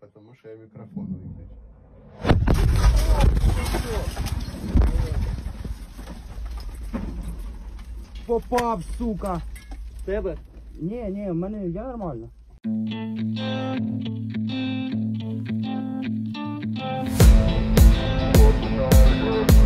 Потому что я микрофон выключил. Попав, сука. Тебе? Ні, ні, в мене я нормально. You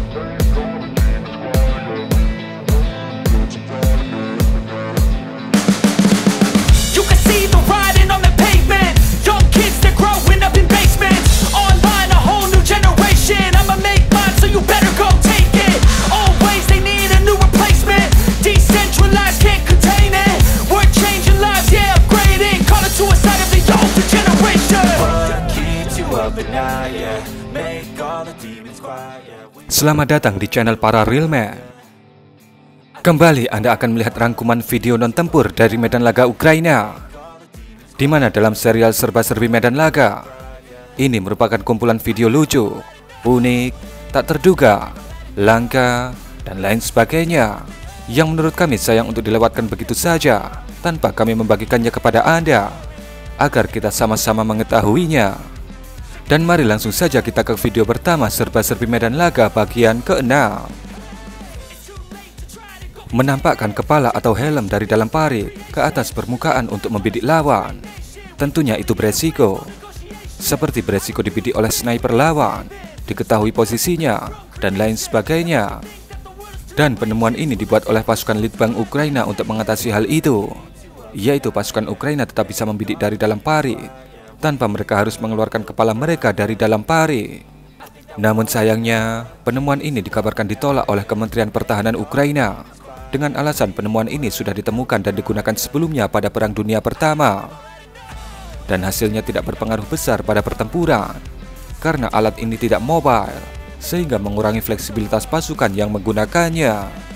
Selamat datang di channel para real man. Kembali Anda akan melihat rangkuman video non tempur dari medan laga Ukraina. Di mana dalam serial serba-serbi medan laga, ini merupakan kumpulan video lucu, unik, tak terduga, langka, dan lain sebagainya yang menurut kami sayang untuk dilewatkan begitu saja tanpa kami membagikannya kepada Anda agar kita sama-sama mengetahuinya. Dan mari langsung saja kita ke video pertama serba-serbi medan laga bagian ke-6 Menampakkan kepala atau helm dari dalam parit ke atas permukaan untuk membidik lawan. Tentunya itu beresiko. Seperti beresiko dibidik oleh sniper lawan Diketahui posisinya dan lain sebagainya. Dan penemuan ini dibuat oleh pasukan Litbang Ukraina untuk mengatasi hal itu. Yaitu pasukan Ukraina tetap bisa membidik dari dalam parit tanpa mereka harus mengeluarkan kepala mereka dari dalam parit. Namun sayangnya, penemuan ini dikabarkan ditolak oleh Kementerian Pertahanan Ukraina dengan alasan penemuan ini sudah ditemukan dan digunakan sebelumnya pada Perang Dunia Pertama. Dan hasilnya tidak berpengaruh besar pada pertempuran karena alat ini tidak mobile sehingga mengurangi fleksibilitas pasukan yang menggunakannya.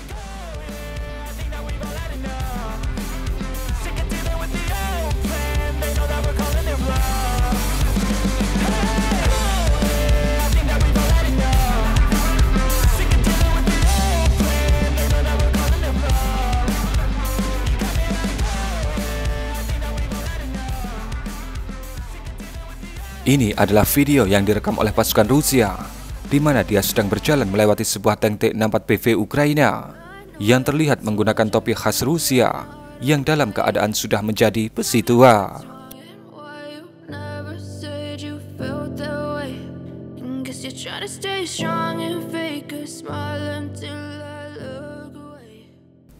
Ini adalah video yang direkam oleh pasukan Rusia, di mana dia sedang berjalan melewati sebuah tank T-64PV Ukraina yang terlihat menggunakan topi khas Rusia yang dalam keadaan sudah menjadi besi tua.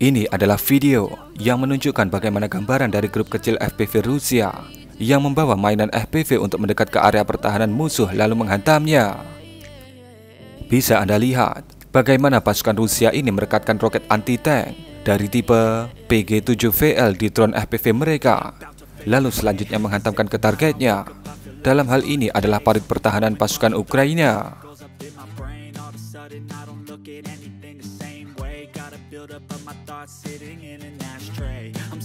Ini adalah video yang menunjukkan bagaimana gambaran dari grup kecil FPV Rusia yang membawa mainan FPV untuk mendekat ke area pertahanan musuh lalu menghantamnya. Bisa Anda lihat bagaimana pasukan Rusia ini merekatkan roket anti-tank dari tipe PG-7VL di drone FPV mereka, lalu selanjutnya menghantamkan ke targetnya. Dalam hal ini adalah parit pertahanan pasukan Ukraina.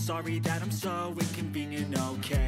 sorry that I'm so inconvenient, okay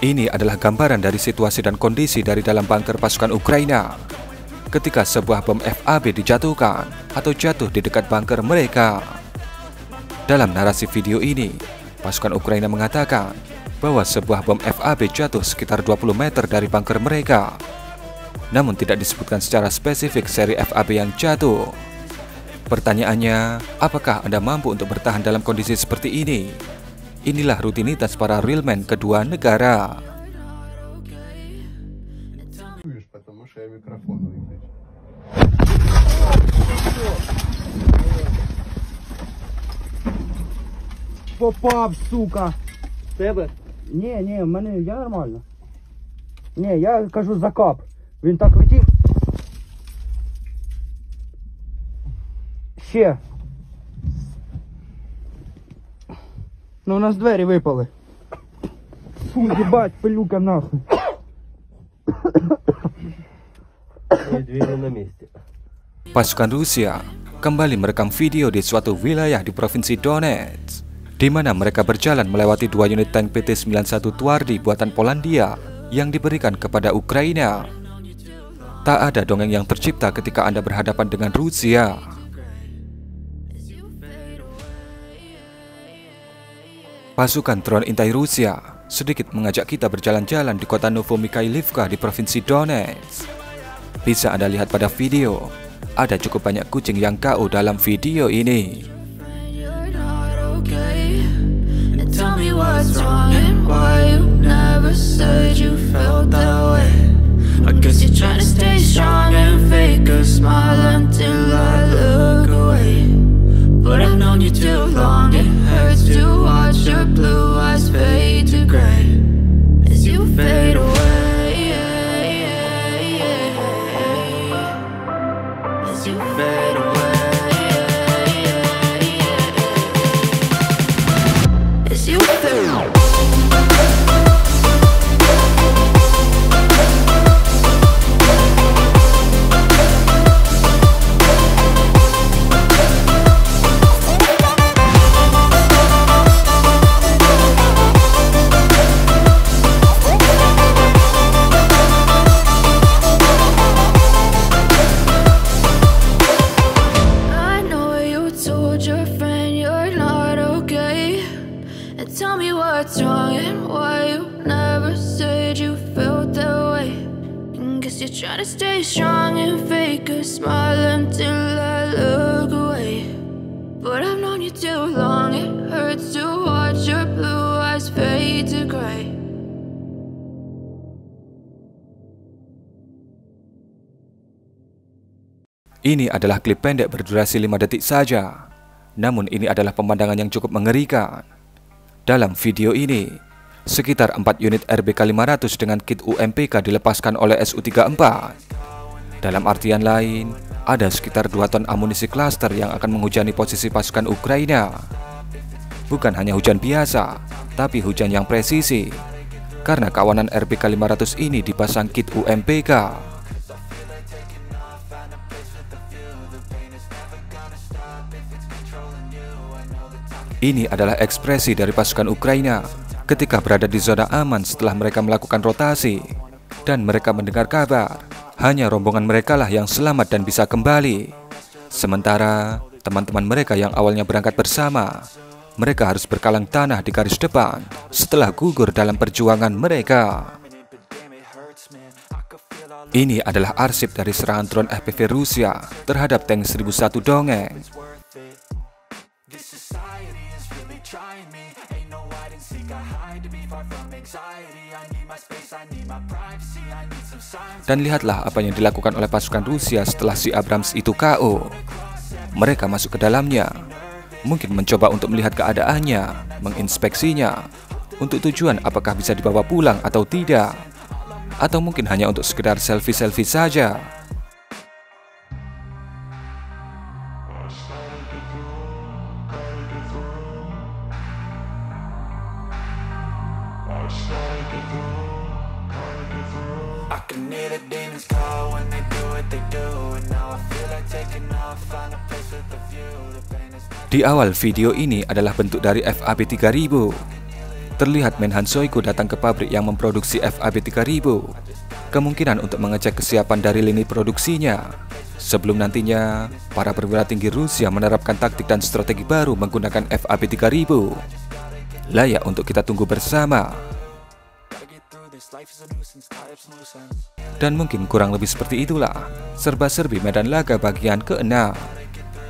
Ini adalah gambaran dari situasi dan kondisi dari dalam bunker pasukan Ukraina ketika sebuah bom FAB dijatuhkan atau jatuh di dekat bunker mereka. Dalam narasi video ini, pasukan Ukraina mengatakan bahwa sebuah bom FAB jatuh sekitar 20 meter dari bunker mereka. Namun tidak disebutkan secara spesifik seri FAB yang jatuh. Pertanyaannya, apakah Anda mampu untuk bertahan dalam kondisi seperti ini? Inilah rutinitas para realman kedua negara. Чуешь, потому что я микрофон выключил. Попав, сука. Тебе? Ні, ні, в мене я нормально. Ні, я кажу закап. Він так летів. Ще. Ну у нас двері випали. Фу, їбать, пилюка нахуй. Di двери на месте. Pasukan Rusia kembali merekam video di suatu wilayah di Provinsi Donetsk, di mana mereka berjalan melewati dua unit tank PT-91 Tuardi buatan Polandia yang diberikan kepada Ukraina. Tak ada dongeng yang tercipta ketika Anda berhadapan dengan Rusia. Pasukan drone intai Rusia sedikit mengajak kita berjalan-jalan di kota Novomikhailivka di Provinsi Donetsk. Bisa Anda lihat pada video, ada cukup banyak kucing yang KO dalam video ini. Tell me what's wrong and why you never said you felt that way. And guess you're trying to stay strong and fake a smile until I look away. But I've known you too long, it hurts to watch your blue eyes fade to gray. Ini adalah klip pendek berdurasi 5 detik saja. Namun ini adalah pemandangan yang cukup mengerikan. Dalam video ini, sekitar 4 unit RBK 500 dengan kit UMPK dilepaskan oleh SU-34. Dalam artian lain, ada sekitar 2 ton amunisi klaster yang akan menghujani posisi pasukan Ukraina. Bukan hanya hujan biasa, tapi hujan yang presisi. Karena kawanan RBK 500 ini dipasang kit UMPK. Ini adalah ekspresi dari pasukan Ukraina ketika berada di zona aman setelah mereka melakukan rotasi dan mereka mendengar kabar hanya rombongan mereka lah yang selamat dan bisa kembali. Sementara teman-teman mereka yang awalnya berangkat bersama, mereka harus berkalang tanah di garis depan setelah gugur dalam perjuangan mereka. Ini adalah arsip dari serangan drone FPV Rusia terhadap tank 1001 Dongeng. This society is really trying me. Ain't no hide and seek, I hide to be far from anxiety. I need my space, I need my privacy I need some Dan lihatlah apa yang dilakukan oleh pasukan Rusia setelah si Abrams itu KO. Mereka masuk ke dalamnya, mungkin mencoba untuk melihat keadaannya, menginspeksinya, untuk tujuan apakah bisa dibawa pulang atau tidak, atau mungkin hanya untuk sekedar selfie-selfie saja. Di awal video ini adalah bentuk dari FAB 3000. terlihat Menhan Soiku datang ke pabrik yang memproduksi FAB 3000. Kemungkinan untuk mengecek kesiapan dari lini produksinya. Sebelum nantinya, para perwira tinggi Rusia menerapkan taktik dan strategi baru menggunakan FAB 3000. Layak untuk kita tunggu bersama. Dan mungkin kurang lebih seperti itulah serba-serbi medan laga bagian ke-6.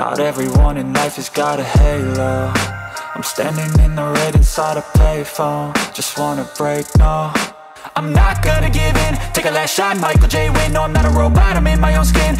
Not everyone in life has got a halo. I'm standing in the red inside a payphone. Just wanna break, no. I'm not gonna give in. Take a last shot, Michael J. Win No, I'm not a robot, I'm in my own skin